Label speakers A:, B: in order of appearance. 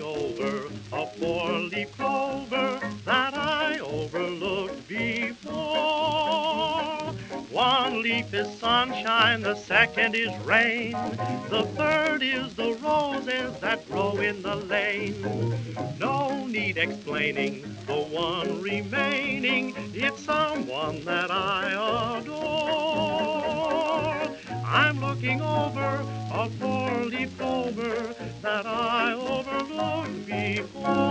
A: turning over a four-leaf clover that I overlooked before. One leaf is sunshine, the second is rain, the third is the roses that grow in the lane. No need explaining the one remaining, it's someone that I Looking over a four-leaf clover that I overlooked before.